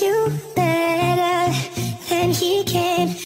you better than he can.